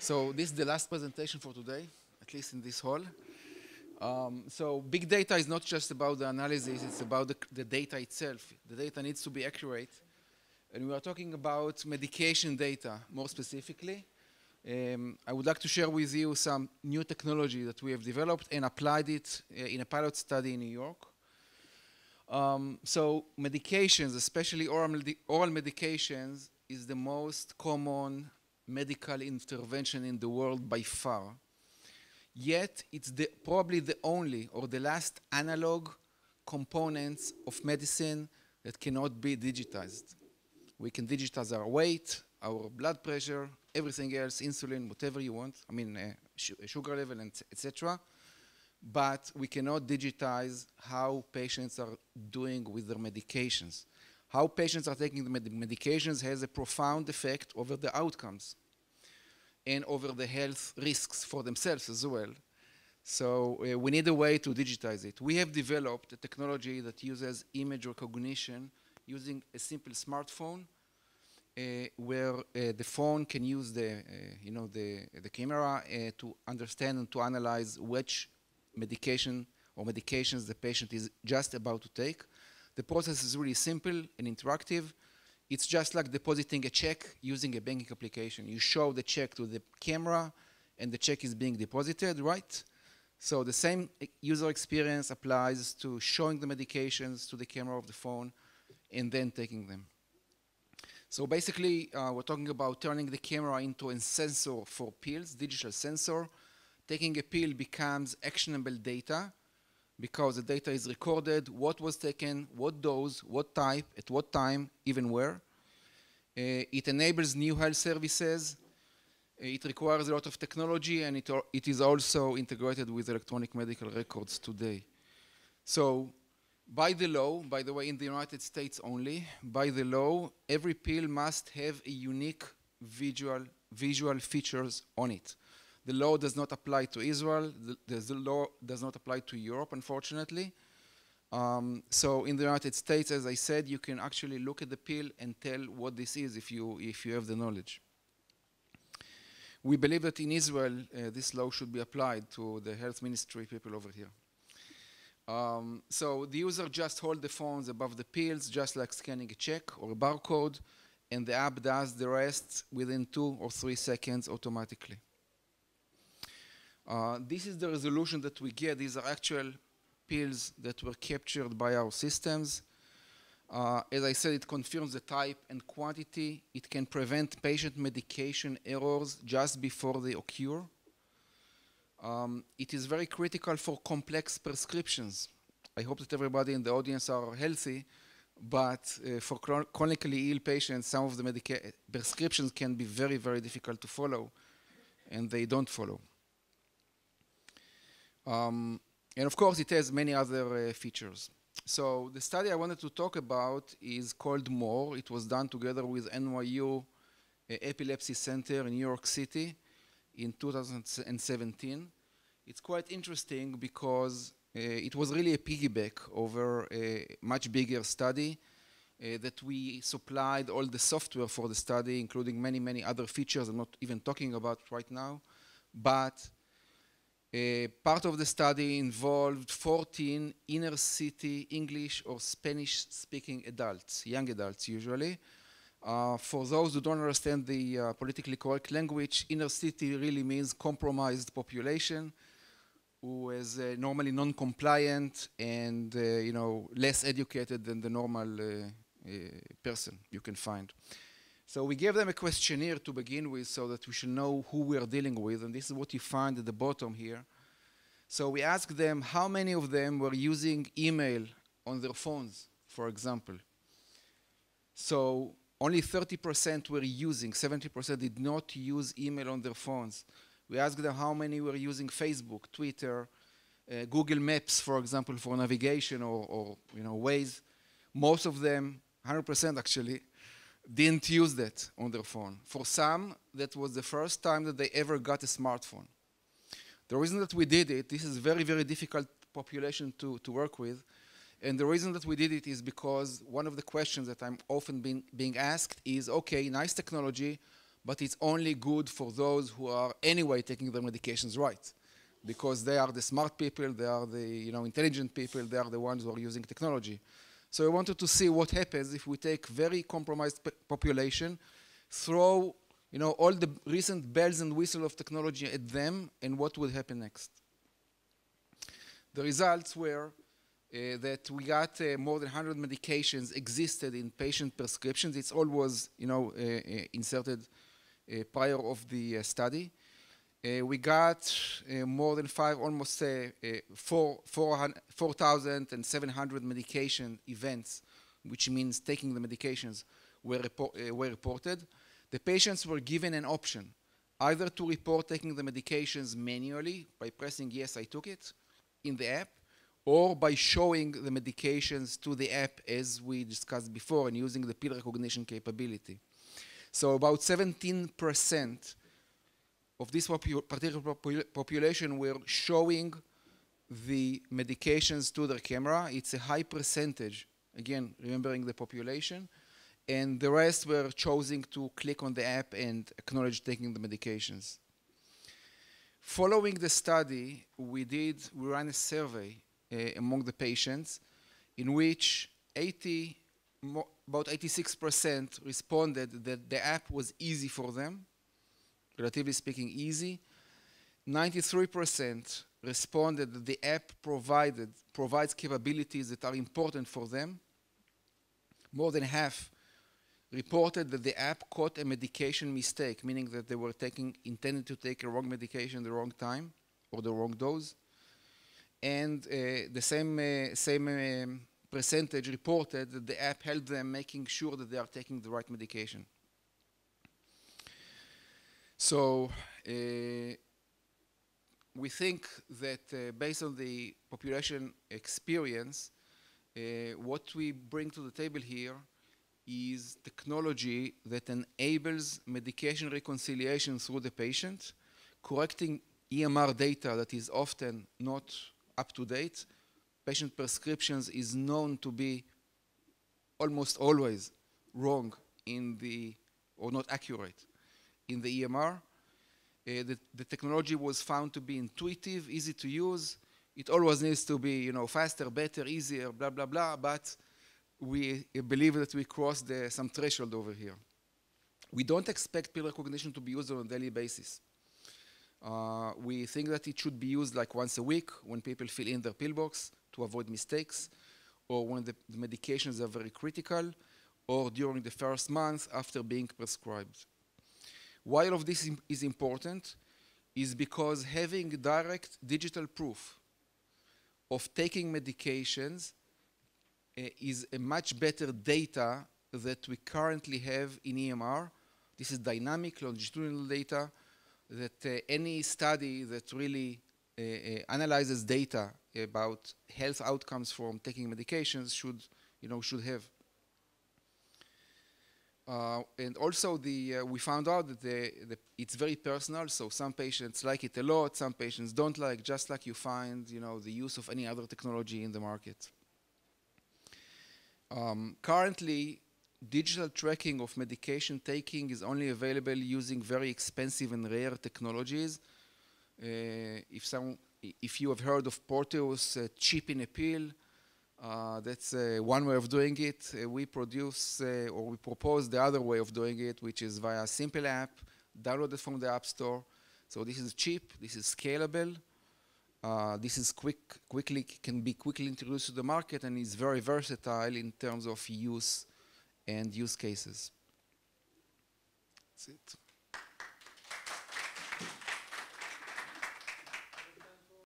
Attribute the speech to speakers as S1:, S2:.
S1: So this is the last presentation for today, at least in this hall. Um, so big data is not just about the analysis, it's about the, the, data itself. The data needs to be accurate. And we are talking about medication data more specifically. Um, I would like to share with you some new technology that we have developed and applied it uh, in a pilot study in New York. Um, so medications, especially oral, medi oral medications, is the most common medical intervention in the world by far. Yet it's the, probably the only or the last analog components of medicine that cannot be digitized. We can digitize our weight, our blood pressure, everything else, insulin, whatever you want, I mean uh, sugar level, and etc. But we cannot digitize how patients are doing with their medications. How patients are taking the med medications has a profound effect over the outcomes and over the health risks for themselves as well. So uh, we need a way to digitize it. We have developed a technology that uses image recognition using a simple smartphone uh, where uh, the phone can use the, uh, you know, the, the camera uh, to understand and to analyze which medication or medications the patient is just about to take. The process is really simple and interactive. It's just like depositing a check using a banking application. You show the check to the camera and the check is being deposited, right? So the same user experience applies to showing the medications to the camera of the phone and then taking them. So basically, uh, we're talking about turning the camera into a sensor for pills, digital sensor. Taking a pill becomes actionable data because the data is recorded, what was taken, what dose, what type, at what time, even where. Uh, it enables new health services. Uh, it requires a lot of technology and it, it is also integrated with electronic medical records today. So by the law, by the way, in the United States only, by the law, every pill must have a unique visual, visual features on it. The law does not apply to Israel. The, the law does not apply to Europe, unfortunately. Um, so in the United States, as I said, you can actually look at the pill and tell what this is if you, if you have the knowledge. We believe that in Israel, uh, this law should be applied to the health ministry people over here. Um, so the user just hold the phones above the pills, just like scanning a check or a barcode, and the app does the rest within two or three seconds automatically. Uh, this is the resolution that we get. These are actual pills that were captured by our systems. Uh, as I said, it confirms the type and quantity. It can prevent patient medication errors just before they occur. Um, it is very critical for complex prescriptions. I hope that everybody in the audience are healthy, but uh, for chronically ill patients, some of the prescriptions can be very, very difficult to follow, and they don't follow. Um, and of course, it has many other uh, features. So the study I wanted to talk about is called MORE. It was done together with NYU uh, Epilepsy Center in New York City in 2017. It's quite interesting because uh, it was really a piggyback over a much bigger study uh, that we supplied all the software for the study, including many, many other features I'm not even talking about right now. But part of the study involved 14 inner city English or Spanish speaking adults, young adults usually. Uh, for those who don't understand the uh, politically correct language, inner city really means compromised population who is uh, normally non-compliant and uh, you know less educated than the normal uh, uh, person you can find. So we gave them a questionnaire to begin with so that we should know who we are dealing with, and this is what you find at the bottom here. So we asked them how many of them were using email on their phones, for example. So only 30% were using, 70% did not use email on their phones. We asked them how many were using Facebook, Twitter, uh, Google Maps, for example, for navigation or, or you know, Waze. Most of them, 100% actually, didn't use that on their phone. For some, that was the first time that they ever got a smartphone. The reason that we did it, this is very, very difficult population to, to work with, and the reason that we did it is because one of the questions that I'm often being, being asked is, okay, nice technology, but it's only good for those who are anyway taking their medications right because they are the smart people, they are the you know, intelligent people, they are the ones who are using technology. So I wanted to see what happens if we take very compromised population, throw you know, all the recent bells and whistles of technology at them, and what would happen next. The results were uh, that we got uh, more than 100 medications existed in patient prescriptions. It's all was, you know, uh, inserted prior of the study. Uh, we got uh, more than five, almost uh, four, 4,700 medication events, which means taking the medications, were, report, were reported. The patients were given an option, either to report taking the medications manually by pressing yes, I took it in the app, or by showing the medications to the app as we discussed before and using the pill recognition capability. So about 17% of this particular population were showing the medications to their camera. It's a high percentage, again, remembering the population. And the rest were choosing to click on the app and acknowledge taking the medications. Following the study, we did, we ran a survey uh, among the patients, in which 80, about 86% responded that the app was easy for them, relatively speaking easy. 93% responded that the app provided, provides capabilities that are important for them. More than half reported that the app caught a medication mistake, meaning that they were taking, intended to take a wrong medication the wrong time or the wrong dose and uh, the same, uh, same um, percentage reported that the app helped them making sure that they are taking the right medication. So uh, we think that uh, based on the population experience, uh, what we bring to the table here is technology that enables medication reconciliation through the patient, correcting EMR data that is often not up to date. Patient prescriptions is known to be almost always wrong in the, or not accurate in the EMR. Uh, the, the, technology was found to be intuitive, easy to use. It always needs to be, you know, faster, better, easier, blah, blah, blah, but we believe that we crossed the, some threshold over here. We don't expect pill recognition to be used on a daily basis. Uh, we think that it should be used like once a week when people fill in their pillbox to avoid mistakes, or when the, the medications are very critical, or during the first month after being prescribed. Why all of this is important is because having direct digital proof of taking medications uh, is a much better data that we currently have in EMR. This is dynamic longitudinal data that uh, any study that really uh, analyzes data about health outcomes from taking medications should, you know, should have. Uh, and also, the, uh, we found out that the, the, it's very personal. So some patients like it a lot, some patients don't like. Just like you find, you know, the use of any other technology in the market. Um, currently, digital tracking of medication taking is only available using very expensive and rare technologies. Uh, if, some, if you have heard of Proteus uh, in a pill, uh, that's uh, one way of doing it. Uh, we produce uh, or we propose the other way of doing it, which is via a simple app downloaded from the App Store. So this is cheap, this is scalable, this is quick, quickly can be quickly introduced to the market and is very versatile in terms of use and use cases. That's it.